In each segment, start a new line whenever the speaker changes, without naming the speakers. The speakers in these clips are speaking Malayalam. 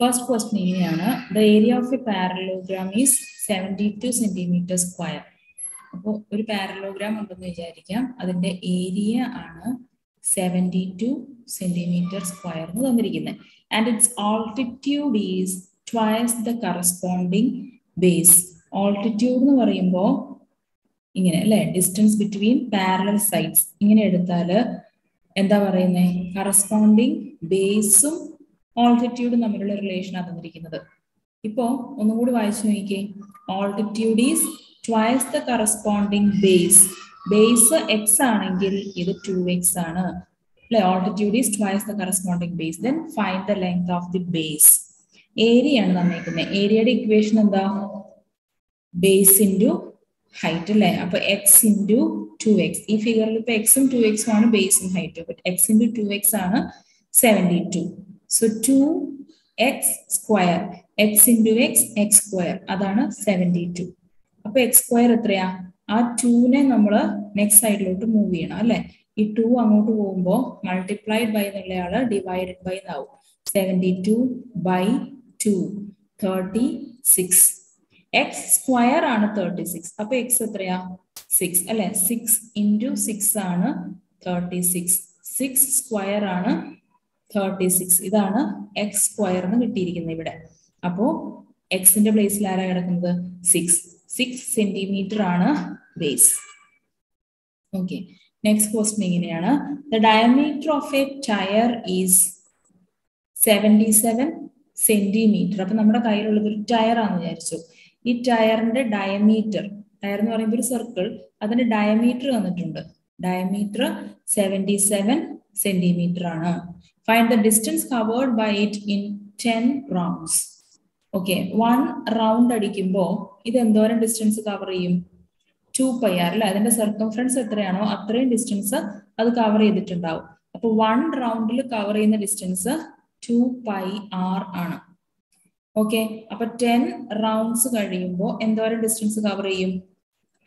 ഫസ്റ്റ് ക്വസ്റ്റ്യൻ ഇങ്ങനെയാണ്. The area of a parallelogram is seventy two centimetre square അപ്പോൾ ഒരു പാരലോഗ്രാം ഉണ്ടെന്ന് വിചാരിക്കാം. അതിന്റെ ഏരിയ ആണ് സെവന്റി ടു സെന്റിമീറ്റർ സ്ക്വയർ എന്ന് തന്നിരിക്കുന്നത് and its altitude is twice the corresponding base altitude എന്ന് പറയുമ്പോൾ ഇങ്ങനെ അല്ലേ? ഡിസ്റ്റൻസ് ബിറ്റ്വീൻ പാരലൽ സൈഡ്സ് ഇങ്ങനെ എടുത്താൽ എന്താ പറയുന്നത് കറസ്പോണ്ടിങ് ബേസും ഓൾട്ടിറ്റ്യൂഡും തമ്മിലുള്ള റിലേഷൻ ആണ് തന്നിരിക്കുന്നത്. ഇപ്പോ ഒന്നുകൂടി വായിച്ചു നോക്കിക്കേ. Altitude is twice the corresponding base base x ആണെങ്കിൽ ഇത് ടു എക്സ് ആണ്. അല്ലെ? Altitude is twice the corresponding base then find the length of the base area ആണ് തന്നേക്കുന്നത് ഏരിയയുടെ ഇക്വേഷൻ എന്താ? ബേസ് ഇന്റു ഹൈറ്റ് അല്ലേ? അപ്പൊ എക്സ് ഇന്റു ടു എക്സ് ഈ ഫിഗറിൽ ഇപ്പൊ എക്സും ടു എക്സും ആണ് ബേസും ഹൈറ്റും but x into two x ആണ് seventy two so two x square x into x x square അതാണ് സെവന്റി ടു അപ്പൊ എക്സ് സ്ക്വയർ എത്രയാ? ആ ടൂനെ നമ്മൾ നെക്സ്റ്റ് സൈഡിലോട്ട് മൂവ് ചെയ്യണം അല്ലെ? ഈ ടു അങ്ങോട്ട് പോകുമ്പോൾ മൾട്ടിപ്ലൈഡ് ബൈ എന്നുള്ളയാൾ ഡിവൈഡഡ് ബൈ എന്നാവും seventy two by two thirty six x square ആണ് തേർട്ടി സിക്സ് അപ്പൊ എക്സ് എത്രയാ? സിക്സ് അല്ലെ? സിക്സ് ഇന്റു സിക്സ് ആണ് തേർട്ടി സിക്സ് സിക്സ് സ്ക്വയർ ആണ് തേർട്ടി സിക്സ് ഇതാണ് എക്സ് സ്ക്വയർ എന്ന് കിട്ടിയിരിക്കുന്നത് ഇവിടെ. അപ്പോ എക്സിന്റെ പ്ലേസിൽ ആരാ കിടക്കുന്നത്? സിക്സ് സിക്സ് സെന്റിമീറ്റർ ആണ് ബേസ് ഓക്കെ നെക്സ്റ്റ് ക്വസ്റ്റ്യൻ ഇങ്ങനെയാണ്. The diameter of a tyre is seventy seven centimetre അപ്പൊ നമ്മുടെ കയ്യിലുള്ളത് ഒരു ടയർ ആണെന്ന് വിചാരിച്ചു. ഈ ടയറിന്റെ ഡയമീറ്റർ ടയർ എന്ന് പറയുമ്പോൾ ഒരു സർക്കിൾ അതിന്റെ ഡയമീറ്റർ വന്നിട്ടുണ്ട്. ഡയമീറ്റർ സെവന്റി സെവൻ സെന്റിമീറ്റർ ആണ്. Find the distance covered by it in ten rounds okay one round അടിക്കുമ്പോൾ ഇത് എന്തോരം ഡിസ്റ്റൻസ് കവർ ചെയ്യും? ടു പൈ ആർ അല്ലെ അതിന്റെ സർക്കംഫറൻസ് എത്രയാണോ അത്രയും ഡിസ്റ്റൻസ് അത് കവർ ചെയ്തിട്ടുണ്ടാവും. അപ്പൊ വൺ റൗണ്ടിൽ കവർ ചെയ്യുന്ന ഡിസ്റ്റൻസ് ടു പൈ ആർ ആണ്. ഓക്കെ അപ്പൊ ടെൻ റൗണ്ട്സ് കഴിയുമ്പോൾ എന്തോരം ഡിസ്റ്റൻസ് കവർ ചെയ്യും?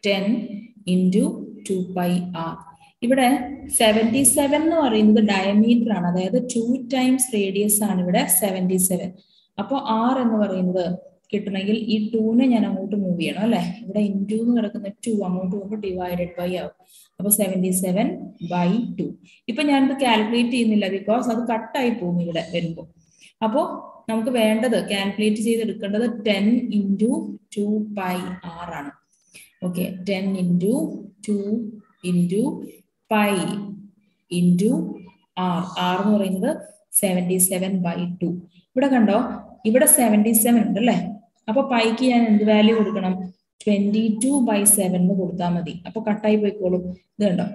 Ten into two pi r ഇവിടെ സെവന്റി സെവൻ എന്ന് പറയുന്നത് ഡയമീറ്റർ ആണ്. അതായത് ടു ടൈംസ് റേഡിയസ് ആണ് ഇവിടെ സെവന്റി സെവൻ അപ്പോൾ ആർ എന്ന് പറയുന്നത് കിട്ടണമെങ്കിൽ ഈ ടൂനെ ഞാൻ അങ്ങോട്ട് മൂവ് ചെയ്യണം അല്ലെ? ഇവിടെ ഇന്റു എന്ന് കിടക്കുന്ന ടു അങ്ങോട്ട് പോകുമ്പോൾ ഡിവൈഡഡ് ബൈ ആവും. അപ്പൊ സെവന്റി സെവൻ ബൈ ടു ഇപ്പൊ ഞാനിത് കാൽക്കുലേറ്റ് ചെയ്യുന്നില്ല ബിക്കോസ് അത് കട്ടായി പോകും ഇവിടെ വരുമ്പോൾ അപ്പോൾ നമുക്ക് വേണ്ടത് calculate ചെയ്തെടുക്കേണ്ടത് ten into two by r ആണ്. Okay ten into two into pi into r r എന്ന് പറയുന്നത് സെവന്റി സെവൻ ബൈ ടു ഇവിടെ കണ്ടോ? ഇവിടെ സെവന്റി സെവൻ ഉണ്ട് അല്ലേ? അപ്പൊ പൈക്ക് ഞാൻ എന്ത് വാല്യൂ കൊടുക്കണം? ട്വന്റി ടു ബൈ സെവൻ എന്ന് കൊടുത്താൽ മതി. അപ്പൊ കട്ടായി പോയിക്കോളും. ഇത് കണ്ടോ?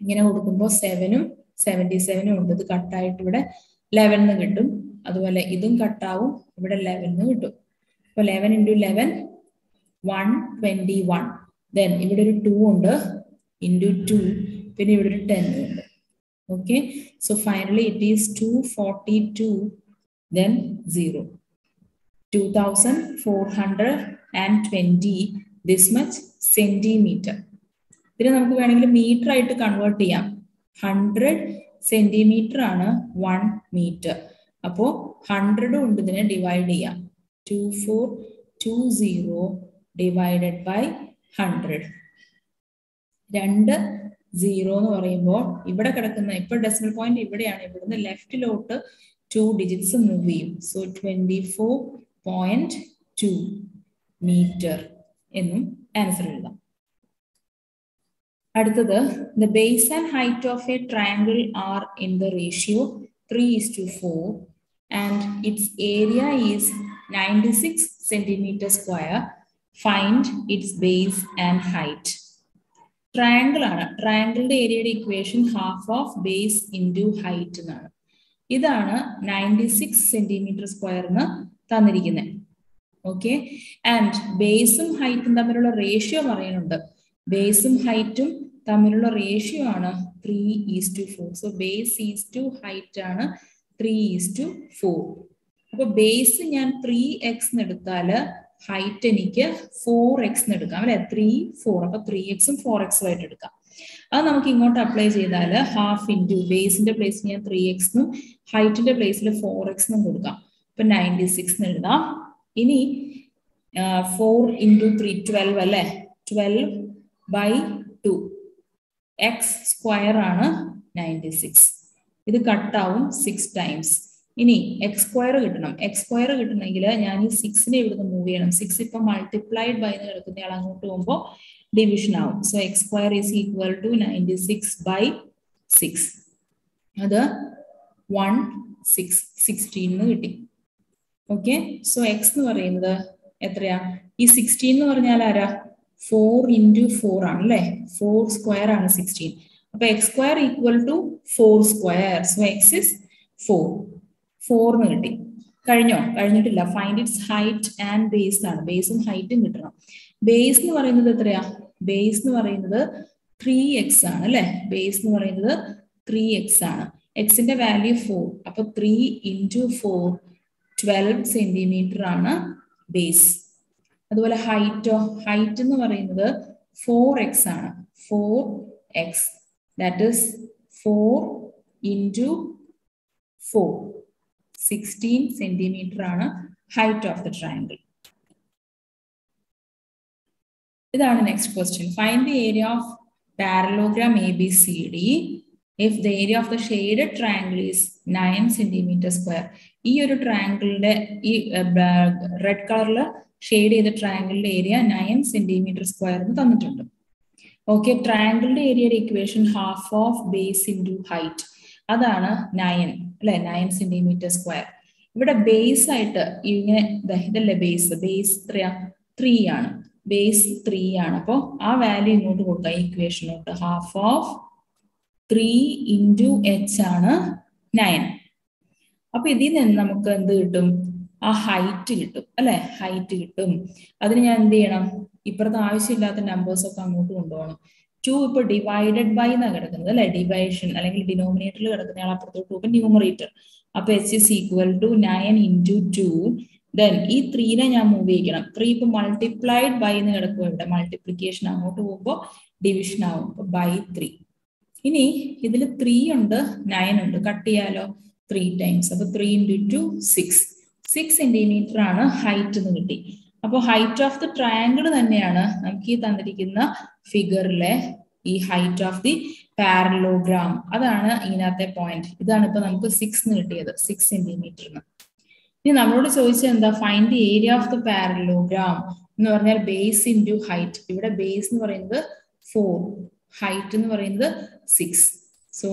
ഇങ്ങനെ കൊടുക്കുമ്പോൾ സെവനും സെവന്റി സെവനും ഉണ്ട്. ഇത് കട്ടായിട്ട് ഇവിടെ ലെവൻ കിട്ടും. അതുപോലെ ഇതും കട്ടാവും. ഇവിടെ ലെവൻ കിട്ടും. അപ്പൊ eleven into eleven one twenty one then ഇവിടെ ഒരു ടു ഉണ്ട്. ഇന്റു ടു പിന്നെ ഇവിടെ ഒരു ടെൻ ഉണ്ട്. Okay so finally it is two forty two then zero two thousand four hundred and twenty this much centimetre ഇതിനെ നമുക്ക് വേണമെങ്കിൽ മീറ്റർ ആയിട്ട് കൺവേർട്ട് ചെയ്യാം. ഹൺഡ്രഡ് സെന്റിമീറ്റർ ആണ് വൺ മീറ്റർ അപ്പോ ഹൺഡ്രഡ് കൊണ്ട് ഇതിനെ ഡിവൈഡ് ചെയ്യാം. Two four two zero divided by hundred രണ്ട് സീറോ എന്ന് പറയുമ്പോൾ ഇവിടെ കിടക്കുന്ന ഇപ്പൊ ഡെസിമൽ പോയിന്റ് ഇവിടെയാണ്. ഇവിടുന്ന് ലെഫ്റ്റിലോട്ട് ടു ഡിജിറ്റ്സ് മൂവ് ചെയ്യും. So twenty four point two metre എന്നും ആൻസർ എഴുതാം. അടുത്തത് the base and height of a triangle are in the ratio three is to four and its area is ninety six centimetre square find its base and height triangle ആണ്. ട്രയാങ്കിളിന്റെ ഏരിയയുടെ equation half of base into height എന്നാണ്. ഇതാണ് നയന്റി സിക്സ് സെന്റിമീറ്റർ സ്ക്വയറിന് തന്നിരിക്കുന്നത് ഓക്കെ ആൻഡ് ബേസും ഹൈറ്റും തമ്മിലുള്ള റേഷ്യോ പറയുന്നുണ്ട് ബേസും ഹൈറ്റും തമ്മിലുള്ള റേഷ്യോ ആണ് three is to four so base is to height ആണ് ത്രീ ഈസ് ടു ഫോർ അപ്പൊ ബേസ് ഞാൻ ത്രീ എക്സ് എടുത്താൽ ഹൈറ്റ് എനിക്ക് ഫോർ എക്സ് എടുക്കാം. അല്ലെ? ത്രീ ഫോർ അപ്പൊ ത്രീ എക്സും ഫോർ എക്സും ആയിട്ട് എടുക്കാം. അത് നമുക്ക് ഇങ്ങോട്ട് അപ്ലൈ ചെയ്താൽ ഹാഫ് ഇന്റു ബേസിന്റെ പ്ലേസിൽ ഞാൻ ത്രീ എക്സിനും ഹൈറ്റിന്റെ പ്ലേസിൽ ഫോർ എക്സിനും കൊടുക്കാം. ഇപ്പൊ നയന്റി സിക്സ് എഴുതാം. ഇനി ഫോർ ഇന്റു ത്രീ ട്വൽവ് അല്ലെ? Twelve by two x square ആണ് നയന്റി സിക്സ് ഇത് കട്ടാവും സിക്സ് ടൈംസ് ഇനി എക്സ് സ്ക്വയർ കിട്ടണം. എക്സ് സ്ക്വയർ കിട്ടണമെങ്കിൽ ഞാൻ ഈ സിക്സിനെ ഇവിടുന്ന് മൂവ് ചെയ്യണം. സിക്സ് ഇപ്പൊ മൾട്ടിപ്ലൈഡ് ബൈ എന്ന് കിടക്കുന്നയാൾ അങ്ങോട്ട് പോകുമ്പോൾ ഡിവിഷൻ ആവും. So x square is equal to ninety six by six അത് വൺ സിക്സ് സിക്സ്റ്റീൻ എന്ന് കിട്ടി. ഓക്കെ സോ എക്സ് എന്ന് പറയുന്നത് എത്രയാ? ഈ സിക്സ്റ്റീൻ എന്ന് പറഞ്ഞാൽ ആരാ? ഫോർ ഇന്റു ഫോർ ആണ് അല്ലേ? ഫോർ സ്ക്വയർ ആണ് സിക്സ്റ്റീൻ അപ്പൊ x square equal to four square so x is four four എന്ന് കിട്ടി. കഴിഞ്ഞോ? കഴിഞ്ഞിട്ടില്ല. Find its height and base ആണ് ബേസും ഹൈറ്റും കിട്ടണം. ബേസ് എന്ന് പറയുന്നത് എത്രയാ? ബേസ് എന്ന് പറയുന്നത് ത്രീ എക്സ് ആണ് അല്ലെ? ബേസ് എന്ന് പറയുന്നത് ത്രീ എക്സ് ആണ്. എക്സിന്റെ വാല്യൂ ഫോർ അപ്പൊ three into four twelve centimetre ആണ് ബേസ് അതുപോലെ ഹൈറ്റോ ഹൈറ്റ് എന്ന് പറയുന്നത് ഫോർ എക്സ് ആണ്. Four x that is four into four sixteen centimetre ആണ് ഹൈറ്റ് ഓഫ് ദ ട്രയാങ്കിൾ ഇതാണ് next question find the area of parallelogram A B C D if the area of the shaded triangle is nine centimetre square ഈ ഒരു ട്രയാങ്കിളിന്റെ ഈ റെഡ് കളറിൽ ഷെയ്ഡ് ചെയ്ത ട്രയാങ്കിളിന്റെ ഏരിയ നയൻ സെന്റിമീറ്റർ സ്ക്വയർ എന്ന് തന്നിട്ടുണ്ട്. ഓക്കെ ട്രയാങ്കിളിന്റെ ഏരിയയുടെ equation half of base into height അതാണ് നയൻ അല്ലെ? നയൻ സെന്റിമീറ്റർ സ്ക്വയർ ഇവിടെ ബേസ് ആയിട്ട് ഇങ്ങനെ ഇതല്ലേ ബേസ് ബേസ് എത്രയാ ത്രീ ആണ്. ബേസ് ത്രീ ആണ്. അപ്പോൾ ആ വാല്യൂ ഇങ്ങോട്ട് കൊടുക്കാം. ഇക്വേഷനോട്ട് half of three into h ആണ് നയൻ അപ്പൊ ഇതിൽ നിന്ന് നമുക്ക് എന്ത് കിട്ടും? ആ ഹൈറ്റ് കിട്ടും. അല്ലെ? ഹൈറ്റ് കിട്ടും. അതിന് ഞാൻ എന്ത് ചെയ്യണം? ഇപ്പുറത്ത് ആവശ്യമില്ലാത്ത നമ്പേഴ്സ് ഒക്കെ അങ്ങോട്ട് കൊണ്ടുപോകണം. ടു ഇപ്പൊ ഡിവൈഡഡ് ബൈ എന്നാണ് കിടക്കുന്നത് അല്ലെ? ഡിവൈഷൻ അല്ലെങ്കിൽ ഡിനോമിനേറ്ററിൽ കിടക്കുന്ന ആൾ അപ്പുറത്തോട്ട് പോകുമ്പോൾ ന്യൂമറേറ്റർ അപ്പൊ H is equal to nine into two then ഈ ത്രീനെ ഞാൻ മൂവ് ചെയ്യിക്കണം. ത്രീ ഇപ്പൊ മൾട്ടിപ്ലൈഡ് ബൈ എന്ന് കിടക്കും ഇവിടെ. മൾട്ടിപ്ലിക്കേഷൻ അങ്ങോട്ട് പോകുമ്പോൾ ഡിവിഷൻ ആവും. ബൈ ത്രീ ഇനി ഇതിൽ ത്രീ ഉണ്ട് നയൻ ഉണ്ട്. കട്ട് ചെയ്യാലോ? ത്രീ ടൈംസ് അപ്പൊ three into two six six centimetre ആണ് ഹൈറ്റ് എന്ന് കിട്ടി. അപ്പോൾ ഹൈറ്റ് ഓഫ് ദി ട്രയാങ്കിൾ തന്നെയാണ് നമുക്ക് ഈ തന്നിരിക്കുന്ന ഫിഗറിലെ ഈ ഹൈറ്റ് ഓഫ് ദി പാരലോഗ്രാം അതാണ് ഇതിനകത്തെ പോയിന്റ് ഇതാണ് ഇപ്പൊ നമുക്ക് സിക്സ് കിട്ടിയത് സിക്സ് സെന്റിമീറ്ററിന് ഇനി നമ്മളോട് ചോദിച്ചത് എന്താ? Find the area of the parallelogram എന്ന് പറഞ്ഞാൽ ബേസ് ഇന്റു ഹൈറ്റ് ഇവിടെ ബേസ് എന്ന് പറയുന്നത് ഫോർ ഹൈറ്റ് എന്ന് പറയുന്നത് six so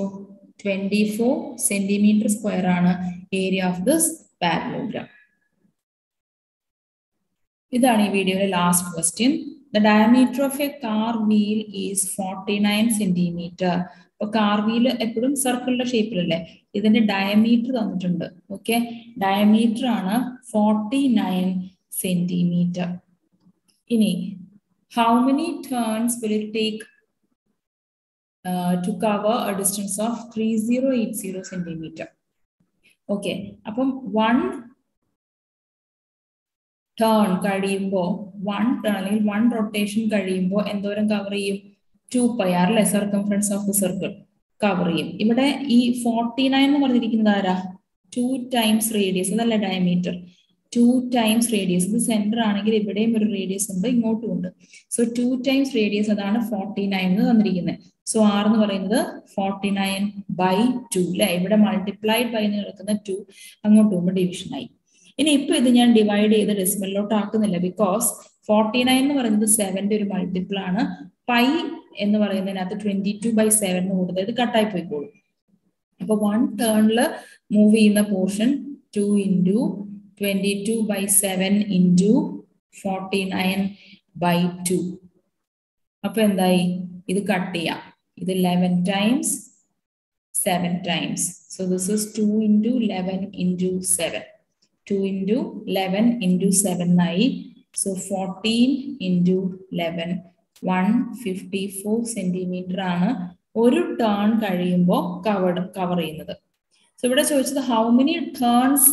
twenty four centimetre square ആണ് ഏരിയ ഓഫ് ദിസ് പാരലോഗ്രാം ഇതാണ് ഈ വീഡിയോയിലെ last question the diameter of a car wheel is forty nine centimetre അപ്പൊ കാർ വീൽ എപ്പോഴും സർക്കിളിന്റെ ഷേപ്പിലല്ലേ ഇതിന്റെ ഡയമീറ്റർ തന്നിട്ടുണ്ട്. ഓക്കെ ഡയമീറ്റർ ആണ് ഫോർട്ടി നയൻ സെന്റിമീറ്റർ ഇനി how many turns will it take to cover a distance of three zero eight zero centimetre okay അപ്പം വൺ ടേൺ കഴിയുമ്പോൾ വൺ അല്ലെങ്കിൽ വൺ റൊട്ടേഷൻ കഴിയുമ്പോൾ എന്തോരം കവർ ചെയ്യും? ടു പൈ ആർ അല്ലെ circumference of the circle cover ചെയ്യും. ഇവിടെ ഈ ഫോർട്ടി നയൻ എന്ന് പറഞ്ഞിരിക്കുന്നത് ആരാ? ടു ടൈംസ് റേഡിയസ് അതല്ല ഡയമീറ്റർ ടു ടൈംസ് റേഡിയസ് ഇത് സെന്റർ ആണെങ്കിൽ ഇവിടെയും ഒരു റേഡിയസ് ഉണ്ട് ഇങ്ങോട്ടും ഉണ്ട്. സോ ടു ടൈംസ് റേഡിയസ് അതാണ് ഫോർട്ടി നയൻ എന്ന് തന്നിരിക്കുന്നത്. സോ ആർ എന്ന് പറയുന്നത് ഫോർട്ടി നയൻ ബൈ ടു അല്ലെ ഇവിടെ മൾട്ടിപ്ലൈഡ് ബൈ എന്ന് കിടക്കുന്ന ടു അങ്ങോട്ട് പോകുമ്പോൾ ഡിവിഷൻ ആയി. ഇനി ഇപ്പൊ ഇത് ഞാൻ ഡിവൈഡ് ചെയ്ത് ഡെസിമലിലോട്ട് ആക്കുന്നില്ല. ബിക്കോസ് ഫോർട്ടി നയൻ എന്ന് പറയുന്നത് സെവന്റെ ഒരു മൾട്ടിപ്പിൾ ആണ്. പൈ എന്ന് പറയുന്നതിനകത്ത് ട്വന്റി ടു ബൈ സെവൻ എന്ന് കൊടുത്തത് ഇത് കട്ടായി പോയിക്കോളും. അപ്പൊ വൺ ടേണിൽ മൂവ് ചെയ്യുന്ന portion two into twenty two by seven into forty nine by two അപ്പൊ എന്തായി? ഇത് കട്ട് ചെയ്യാം. ഇത് eleven times seven times so this is two into eleven into seven two into eleven into seven ആയി. So fourteen into eleven one fifty four centimetre ആണ് ഒരു ടേൺ കഴിയുമ്പോൾ കവർ കവർ ചെയ്യുന്നത്. സോ ഇവിടെ ചോദിച്ചത് how many turns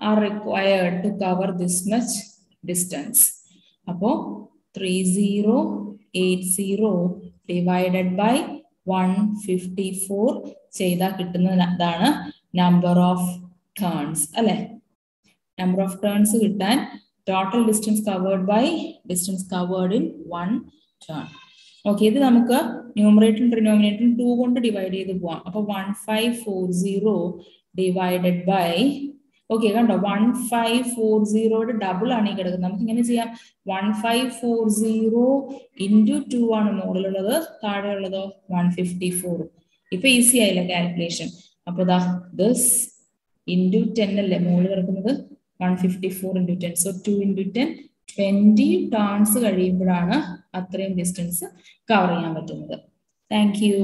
are required to cover this much distance അപ്പോൾ three zero eight zero divided by one fifty four ചെയ്താൽ കിട്ടുന്നതാണ് നമ്പർ ഓഫ് ടേൺസ് അല്ലെ? നമ്പർ ഓഫ് ടേൺസ് കിട്ടാൻ total distance covered by distance covered in one turn okay ഇത് നമുക്ക് ന്യൂമറേറ്ററും ട്രിനോമിനേറ്ററും ടു കൊണ്ട് ഡിവൈഡ് ചെയ്ത് പോവാം. അപ്പൊ one five four zero divided by okay കണ്ടോ? വൺ ഫൈവ് ഫോർ സീറോയുടെ ഡബിൾ ആണ് ഈ കിടക്കുന്നത്. നമുക്ക് ഇങ്ങനെ ചെയ്യാം. One five four zero into two ആണ് മുകളിലുള്ളത്. താഴെയുള്ളതോ വൺ ഫിഫ്റ്റി ഫോർ ഇപ്പൊ ഈസി ആയില്ല കാൽക്കുലേഷൻ അപ്പൊ ദാ ദിസ് ഇന്റു ടെൻ അല്ലേ മുകളിൽ കിടക്കുന്നത്? One fifty four into ten so two into ten twenty turns കഴിയുമ്പോഴാണ് അത്രയും ഡിസ്റ്റൻസ് കവർ ചെയ്യാൻ പറ്റുന്നത്. Thank you